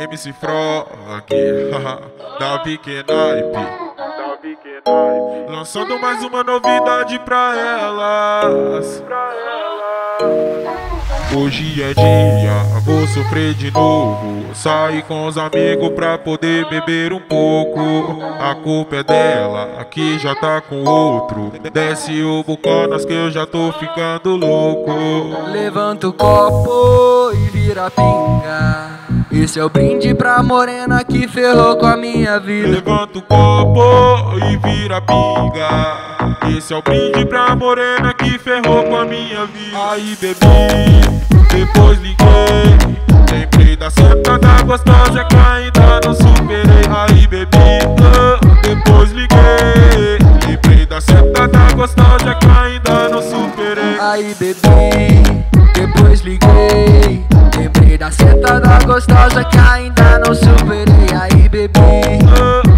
MC Frog, da IP. Lançando mais uma novidade pra elas. Hoje é dia, vou sofrer de novo. Sair com os amigos pra poder beber um pouco. A culpa é dela, que já tá com outro. Desce o bucanas que eu já tô ficando louco. Levanta o copo e vira pinga. Esse é o brinde pra morena que ferrou com a minha vida. Levanta o copo e vira pinga. Esse é o brinde pra morena que ferrou com a minha vida. Aí bebi, depois liguei. Lembrei da sentada gostosa que ainda não superei. Aí bebi, depois liguei. Lembrei da sentada gostosa que ainda não superei. Aí bebi, depois liguei. Lembrei da sentada gostosa que ainda não superei. Aí bebi,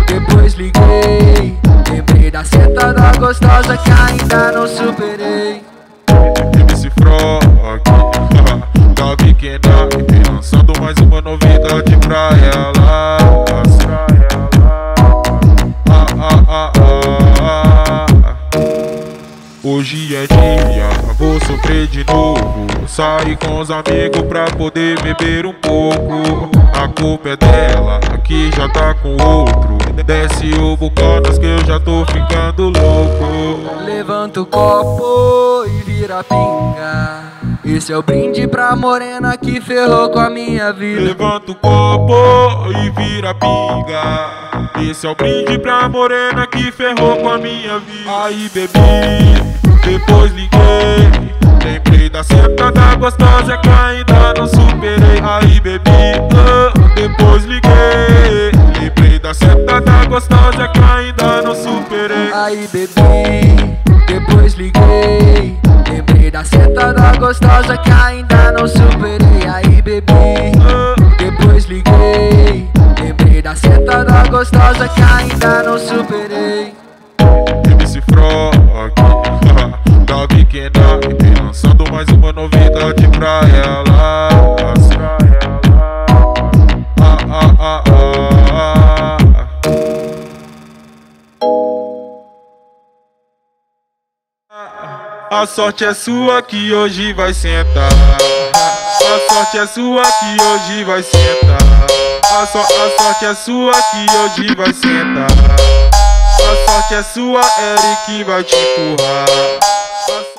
depois liguei. Lembrei da sentada gostosa que ainda não superei. MC Frog, da pequena IP, lançando mais uma novidade pra Hoje é dia, vou sofrer de novo. Sair com os amigos pra poder beber um pouco. A culpa é dela, que já tá com outro. Desce o bucanas que eu já tô ficando louco. Levanta o copo e vira pinga. Esse é o brinde pra morena que ferrou com a minha vida. Levanta o copo e vira pinga. Esse é o brinde pra morena que ferrou com a minha vida. Aí bebi, depois liguei. Lembrei da sentada gostosa que ainda não superei. Aí bebi, depois liguei. Lembrei da sentada gostosa que ainda não superei. Aí bebi, depois liguei. Lembrei da sentada gostosa que ainda não superei. Aí bebi, depois liguei. Lembrei da sentada gostosa que ainda não superei. MC Frog, mais uma novidade pra ah, ah, ah, ah. A sorte é sua que hoje vai sentar. A sorte é sua que hoje vai sentar. A, so a sorte é sua que hoje vai sentar. A sorte é sua, Eric vai te empurrar.